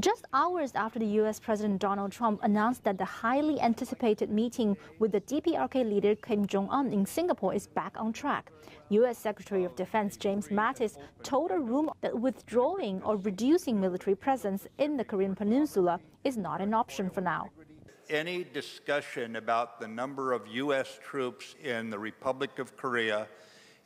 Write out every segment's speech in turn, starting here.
Just hours after the US President Donald Trump announced that the highly anticipated meeting with the DPRK leader Kim Jong un in Singapore is back on track, US Secretary of Defense James Mattis told a room that withdrawing or reducing military presence in the Korean Peninsula is not an option for now. Any discussion about the number of U.S. troops in the Republic of Korea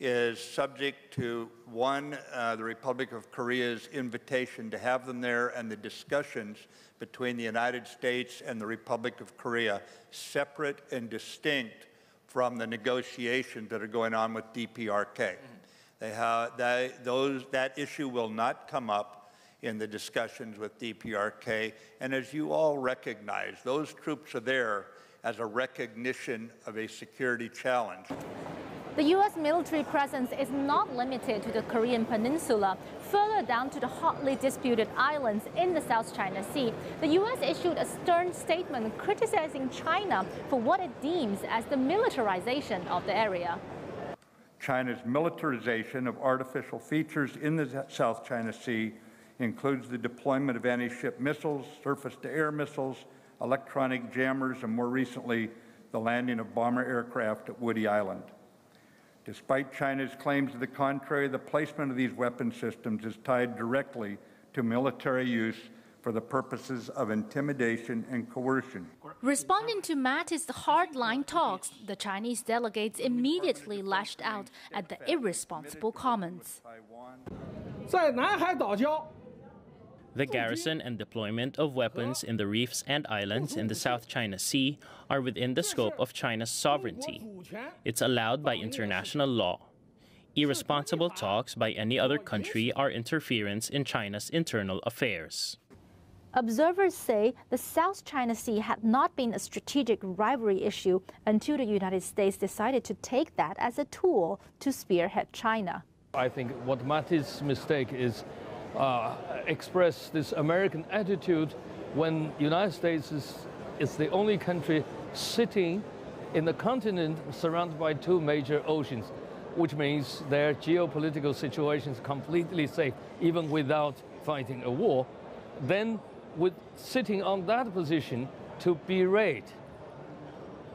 is subject to one, uh, the Republic of Korea's invitation to have them there and the discussions between the United States and the Republic of Korea, separate and distinct from the negotiations that are going on with DPRK. Mm-hmm. They have, they, those, that issue will not come up in the discussions with DPRK. And as you all recognize, those troops are there as a recognition of a security challenge. The U.S. military presence is not limited to the Korean peninsula. Further down to the hotly disputed islands in the South China Sea, the U.S. issued a stern statement criticizing China for what it deems as the militarization of the area. China's militarization of artificial features in the South China Sea includes the deployment of anti-ship missiles, surface-to-air missiles, electronic jammers, and more recently, the landing of bomber aircraft at Woody Island. Despite China's claims to the contrary, the placement of these weapon systems is tied directly to military use for the purposes of intimidation and coercion. Responding to Mattis' hardline talks, the Chinese delegates immediately lashed out at the irresponsible comments. 在南海岛礁 the garrison and deployment of weapons in the reefs and islands in the South China Sea are within the scope of China's sovereignty. It's allowed by international law. Irresponsible talks by any other country are interference in China's internal affairs. Observers say the South China Sea had not been a strategic rivalry issue until the United States decided to take that as a tool to spearhead China. I think what Mattis' mistake is uh, express this American attitude when United States is, is the only country sitting in the continent surrounded by two major oceans, which means their geopolitical situation is completely safe, even without fighting a war, then with sitting on that position to berate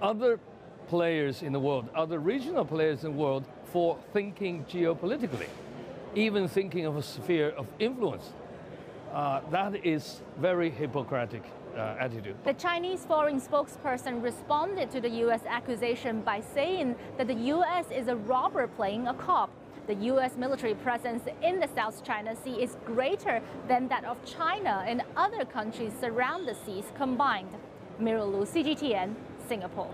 other players in the world, other regional players in the world for thinking geopolitically even thinking of a sphere of influence. Uh, that is very Hippocratic uh, attitude. The Chinese foreign spokesperson responded to the U.S. accusation by saying that the U.S. is a robber playing a cop. The U.S. military presence in the South China Sea is greater than that of China and other countries around the seas combined. Mira Lu, CGTN, Singapore.